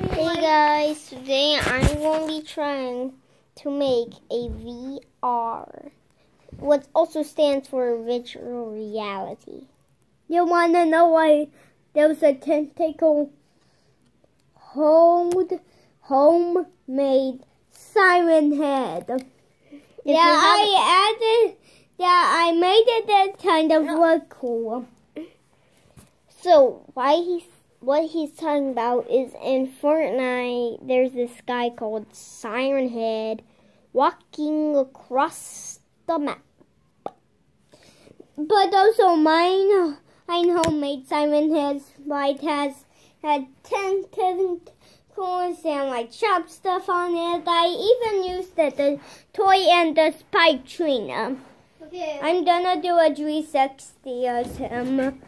Hey guys, today I'm going to be trying to make a VR, what also stands for virtual reality. You want to know why there was a tentacle hold homemade siren head? If yeah, I added. Yeah, I made it that kind of look cool. So why he's what he's talking about is in Fortnite. There's this guy called Siren Head walking across the map. But also mine, mine homemade Simon has like has had ten tentacles and like sharp stuff on it. I even used the, the toy and the spike trainer. Okay. I'm gonna do a 360 as him.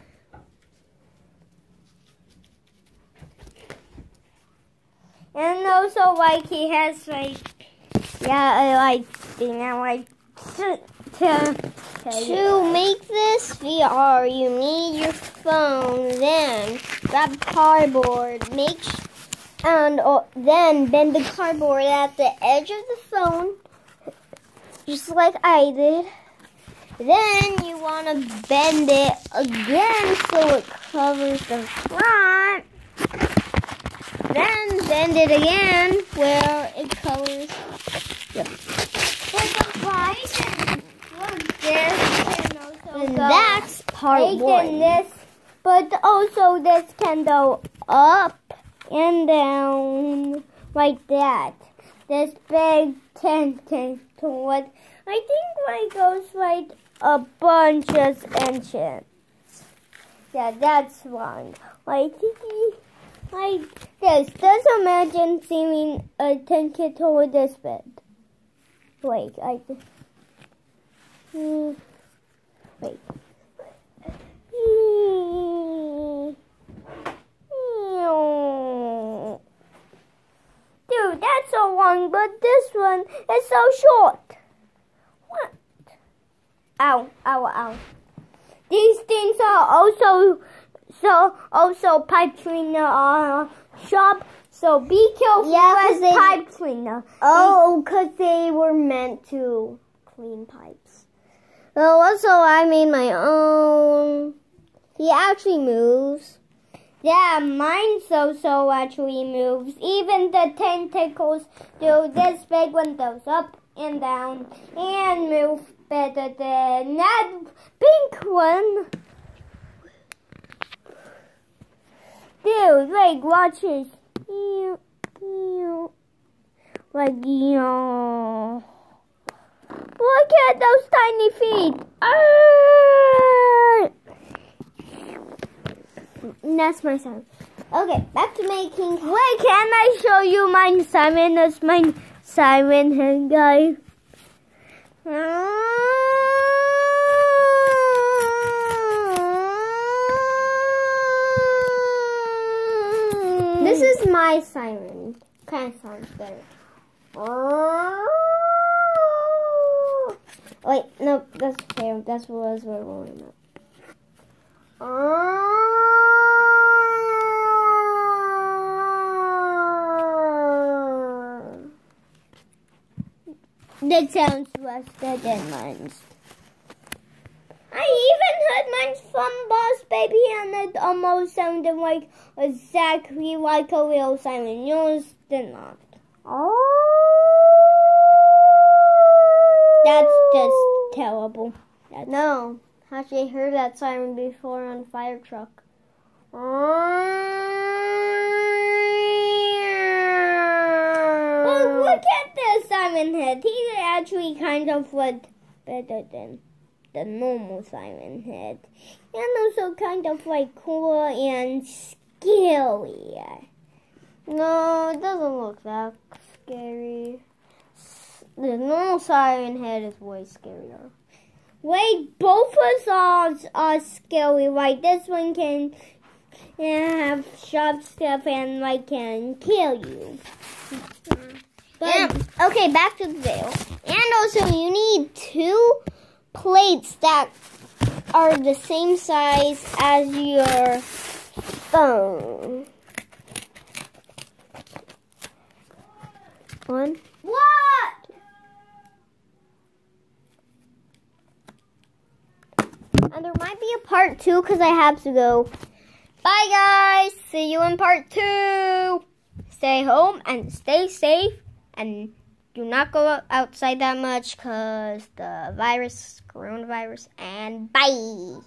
And also like he has like yeah I like you know like to, to, To make this VR, you need your phone. Then grab cardboard, make and uh, then bend the cardboard at the edge of the phone, just like I did. Then you want to bend it again so it covers the front. Then bend it again where it covers the But the bike look this can also And that's part one. this, but also this can go up and down like that. This big tentacle, what I think like goes like a bunch of inches. Yeah, that's wrong. Like, like this. Just imagine seeing a tentacle this big. Wait, I. Hmm. Wait. Dude, that's so long, but this one is so short. What? Ow, ow, ow. These things are also so also pipe cleaner uh, shop. So be careful Yeah, with they- pipe cleaner. Oh, because they were meant to clean pipes. Well, also, I made my own. He actually moves. Yeah, mine so-so actually moves. Even the tentacles do. This big one goes up and down and move better than that pink one. Dude, like, watch this. Like, yo. Look at those tiny feet. Ah! That's my son. Okay, back to making. Wait, can I show you my Simon? That's my Siren head guy. This my siren. Kind of sounds better. Oh. Wait, no, that's fair. That's what was what I wanted. That sounds worse than mine. I even heard mine from Baby and it almost um, sounded like exactly like a real siren. Yours did not. Oh. That's just terrible. That's No, actually, I heard that siren before on a fire truck. Oh, look at this Siren head. He actually kind of looked better than the normal Siren head. And also kind of like cool and scary. No, it doesn't look that scary. The normal siren head is way scarier. Wait, both of us are are scary. Like this one can have sharp stuff and like can kill you. But And, okay, back to the veil. And also, you need two plates that are the same size as your phone. One. What? And there might be a part two because I have to go. Bye, guys. See you in part two. Stay home and stay safe. And do not go outside that much because the virus, coronavirus. And bye.